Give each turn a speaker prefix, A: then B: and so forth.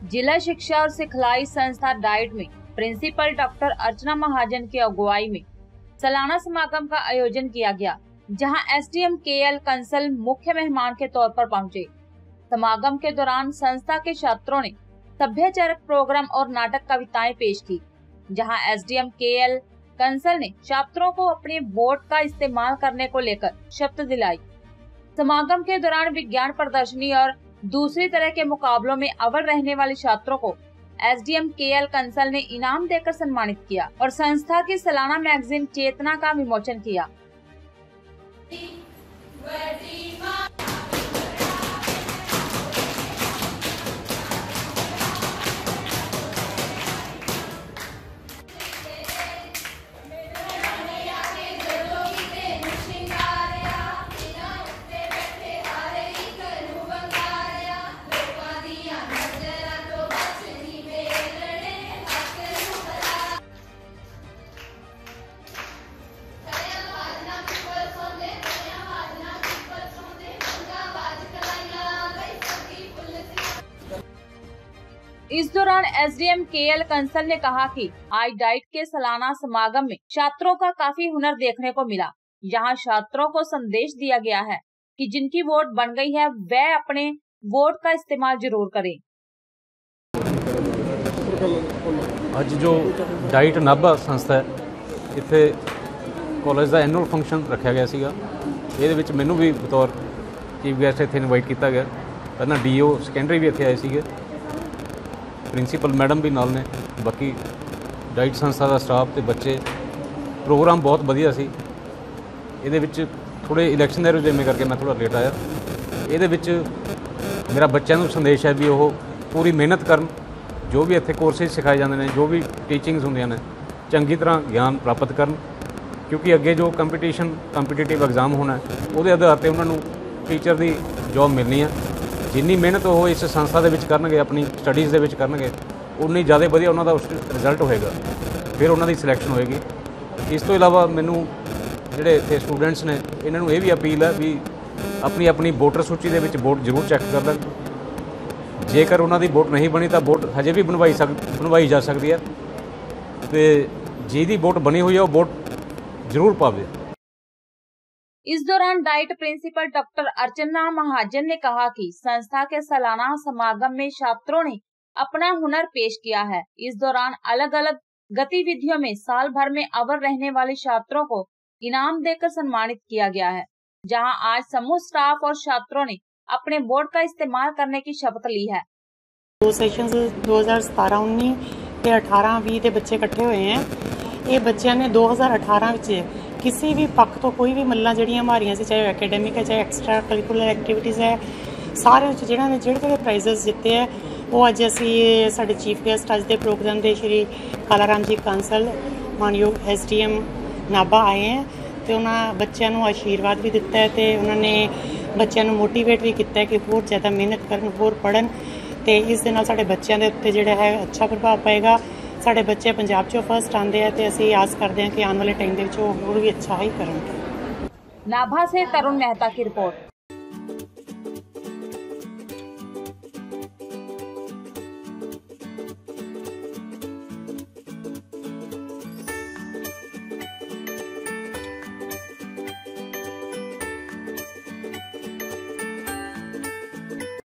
A: जिला शिक्षा और सिखलाई संस्था डाइट में, प्रिंसिपल डॉक्टर अर्चना महाजन की अगुवाई में सालाना समागम का आयोजन किया गया, जहाँ एसडीएम केएल कंसल मुख्य मेहमान के तौर पर पहुँचे। समागम के दौरान संस्था के छात्रों ने सभ्यचरक प्रोग्राम और नाटक कविताएँ पेश की, जहाँ एसडीएम केएल कंसल ने छात्रों को अपने वोट का इस्तेमाल करने को लेकर शपथ दिलाई। समागम के दौरान विज्ञान प्रदर्शनी और दूसरी तरह के मुकाबलों में अव्वल रहने वाले छात्रों को S D M K L Kansal ने इनाम देकर सम्मानित किया और संस्था की सालाना मैगजीन चेतना का विमोचन किया। इस दौरान एसडीएम केएल कंसल ने कहा कि आई डाइट के सालाना समागम में छात्रों का काफी हुनर देखने को मिला यहाँ छात्रों को संदेश दिया गया है कि जिनकी वोट बन गई है वह अपने वोट का इस्तेमाल जरूर करें
B: ਅੱਜ ਜੋ ਡਾਈਟ ਨਾਭਾ ਸੰਸਥਾ ਹੈ ਇੱਥੇ ਕਾਲਜ ਦਾ ਐਨੂਅਲ ਫੰਕਸ਼ਨ ਰੱਖਿਆ ਗਿਆ ਸੀਗਾ ਇਹਦੇ ਵਿੱਚ ਮੈਨੂੰ ਵੀ ਬਤੌਰ ਚੀਫ ਗੈਸਟ ਇੱਥੇ ਇਨਵਾਈਟ ਕੀਤਾ ਗਿਆ ਪਹਿਲਾਂ ਡੀਓ ਸੈਕੰਡਰੀ ਵੀ ਇੱਥੇ ਆਏ ਸੀਗੇ ਪ੍ਰਿੰਸੀਪਲ ਮੈਡਮ ਵੀ ਨਾਲ ਨੇ, ਬਾਕੀ ਡਾਈਟ ਸੰਸਥਾ ਦਾ ਸਟਾਫ ਤੇ ਬੱਚੇ, ਪ੍ਰੋਗਰਾਮ ਬਹੁਤ ਵਧੀਆ ਸੀ। ਇਹਦੇ ਵਿੱਚ ਥੋੜੇ ਇਲੈਕਸ਼ਨ ਦੇ ਰੁਝੇਵੇਂ ਕਰਕੇ ਮੈਂ ਥੋੜਾ ਲੇਟ ਆਇਆ। ਇਹਦੇ ਵਿੱਚ ਮੇਰਾ ਬੱਚਿਆਂ ਨੂੰ ਸੰਦੇਸ਼ ਹੈ ਵੀ ਉਹ ਪੂਰੀ ਮਿਹਨਤ ਕਰਨ, ਜੋ ਵੀ ਇੱਥੇ ਕੋਰਸਿਸ ਸਿਖਾਏ ਜਾਂਦੇ ਨੇ, ਜੋ ਵੀ ਟੀਚਿੰਗਸ ਹੁੰਦੀਆਂ ਨੇ, ਚੰਗੀ ਤਰ੍ਹਾਂ ਗਿਆਨ ਪ੍ਰਾਪਤ ਕਰਨ। ਕਿਉਂਕਿ ਅੱਗੇ ਜੋ ਕੰਪੀਟੀਸ਼ਨ ਕੰਪੀਟੀਟਿਵ ਐਗਜ਼ਾਮ ਹੋਣਾ, ਉਹਦੇ ਆਧਾਰ ਤੇ ਉਹਨਾਂ ਨੂੰ ਟੀਚਰ ਦੀ ਜੌਬ ਮਿਲਣੀ ਹੈ ਜਿੰਨੀ ਮਿਹਨਤ ਉਹ ਇਸ ਸੰਸਥਾ ਦੇ ਵਿੱਚ ਕਰਨਗੇ, ਆਪਣੀ ਸਟੱਡੀਜ਼ ਦੇ ਵਿੱਚ ਕਰਨਗੇ, ਉਨੀ ਜ਼ਿਆਦਾ ਵਧੀਆ ਉਹਨਾਂ ਦਾ ਉਸ ਰਿਜ਼ਲਟ ਹੋਏਗਾ। ਫਿਰ ਉਹਨਾਂ ਦੀ ਸਿਲੈਕਸ਼ਨ ਹੋਏਗੀ। ਇਸ ਤੋਂ ਇਲਾਵਾ ਮੈਨੂੰ ਜਿਹੜੇ ਇੱਥੇ ਸਟੂਡੈਂਟਸ ਨੇ, ਇਹਨਾਂ ਨੂੰ ਇਹ ਵੀ ਅਪੀਲ ਹੈ ਵੀ ਆਪਣੀ ਆਪਣੀ ਵੋਟਰ ਸੂਚੀ ਦੇ ਵਿੱਚ ਵੋਟ ਜ਼ਰੂਰ ਚੈੱਕ ਕਰ ਲੈਣ। ਜੇਕਰ ਉਹਨਾਂ ਦੀ ਵੋਟ ਨਹੀਂ ਬਣੀ ਤਾਂ ਵੋਟ ਹਜੇ ਵੀ ਬਣਵਾਈ ਸਕ, ਬਣਵਾਈ ਜਾ ਸਕਦੀ ਹੈ। ਤੇ ਜਿਹਦੀ ਵੋਟ ਬਣੀ ਹੋਈ ਹੈ, ਉਹ ਵੋਟ ਜ਼ਰੂਰ ਪਾਵੇ।
A: इस दौरान DIET principal doctor Archana Mahajan ने कहा कि संस्था के सालाना समागम में छात्रों ने अपना हुनर पेश किया है। इस दौरान अलग अलग गतिविधियों में साल भर में अवर रहने वाले छात्रों को इनाम देकर सम्मानित किया गया है, जहाँ आज समूह स्टाफ और छात्रों ने अपने बोर्ड का इस्तेमाल करने की शपथ ली है।
C: दो सेशन दो हज़ार सतारा उन्नीस अठारह बच्चे इकट्ठे हुए हैं। ये बच्चों ने दो हज़ार अठारह ਕਿਸੇ ਵੀ ਪੱਖ ਤੋਂ ਕੋਈ ਵੀ ਮੱਲਾਂ ਜਿਹੜੀਆਂ ਮਾਰੀਆਂ ਸੀ, ਚਾਹੇ ਐਕੈਡੈਮਿਕ ਹੈ, ਚਾਹੇ ਐਕਸਟਰਾ ਕਰਿਕੂਲਰ ਐਕਟੀਵਿਟੀਜ਼ ਹੈ ਸਾਰੇ ਵਿੱਚ ਜਿਹੜਾ ਨੇ ਜਿਹੜੇ ਜਿਹੜੇ ਪ੍ਰਾਈਜ਼ਸ ਜਿੱਤੇ ਹੈ, ਉਹ ਅੱਜ ਅਸੀਂ ਸਾਡੇ ਚੀਫ ਗੈਸਟ ਅੱਜ ਦੇ ਪ੍ਰੋਗਰਾਮ ਦੇ ਸ਼੍ਰੀ ਕਾਲਾਰਾਮ ਜੀ ਕਾਂਸਲ, ਮਾਨਯੋਗ ਐਸਡੀਐਮ ਨਾਭਾ ਆਏ ਹੈ ਤੇ ਉਹਨਾਂ ਬੱਚਿਆਂ ਨੂੰ ਆਸ਼ੀਰਵਾਦ ਵੀ ਦਿੱਤਾ ਹੈ ਤੇ ਉਹਨਾਂ ਨੇ ਬੱਚਿਆਂ ਨੂੰ ਮੋਟੀਵੇਟ ਵੀ ਕੀਤਾ ਕਿ ਹੋਰ ਜ਼ਿਆਦਾ ਮਿਹਨਤ ਕਰਨ, ਹੋਰ ਪੜ੍ਹਨ ਤੇ ਇਸ ਦੇ ਨਾਲ ਸਾਡੇ ਬੱਚਿਆਂ ਦੇ ਉੱਤੇ ਜਿਹੜਾ ਹੈ ਅੱਛਾ ਪ੍ਰਭਾਵ ਪਏਗਾ। ਸਾਡੇ ਬੱਚੇ ਪੰਜਾਬ ਚੋਂ ਫਸਟ ਆਂਦੇ ਆ ਤੇ ਅਸੀਂ ਆਸ ਕਰਦੇ ਹਾਂ ਕਿ ਆਉਣ ਵਾਲੇ ਟਾਈਮ ਦੇ ਵਿੱਚ ਉਹ ਹੋਰ ਵੀ ਅੱਛਾ ਹੀ ਕਰਨਗੇ
A: ਨਾਭਾ ਸੇ ਤਰੁਣ ਮਹਿਤਾ ਕੀ ਰਿਪੋਰਟ